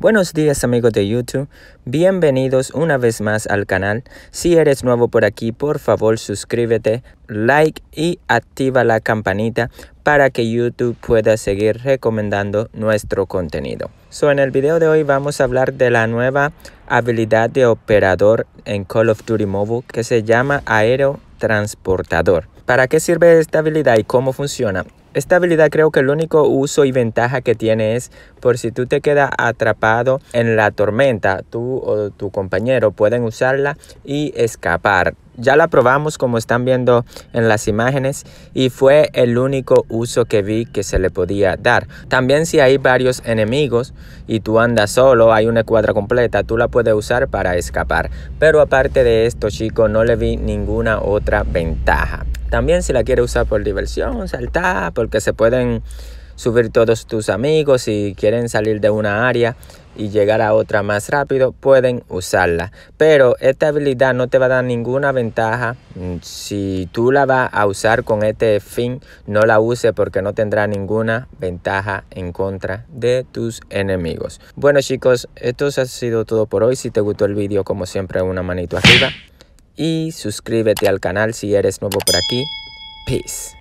Buenos días amigos de YouTube, bienvenidos una vez más al canal. Si eres nuevo por aquí, por favor suscríbete, like y activa la campanita para que YouTube pueda seguir recomendando nuestro contenido. So, en el video de hoy vamos a hablar de la nueva habilidad de operador en Call of Duty Mobile que se llama Aero Transportador. ¿Para qué sirve esta habilidad y cómo funciona? Esta habilidad creo que el único uso y ventaja que tiene es por si tú te quedas atrapado en la tormenta, tú o tu compañero pueden usarla y escapar. Ya la probamos como están viendo en las imágenes y fue el único uso que vi que se le podía dar. También si hay varios enemigos y tú andas solo, hay una cuadra completa, tú la puedes usar para escapar. Pero aparte de esto chicos, no le vi ninguna otra ventaja. También si la quieres usar por diversión, saltar, porque se pueden subir todos tus amigos si quieren salir de una área y llegar a otra más rápido, pueden usarla. Pero esta habilidad no te va a dar ninguna ventaja. Si tú la vas a usar con este fin, no la use porque no tendrá ninguna ventaja en contra de tus enemigos. Bueno chicos, esto ha sido todo por hoy. Si te gustó el vídeo, como siempre, una manito arriba y suscríbete al canal si eres nuevo por aquí. Peace.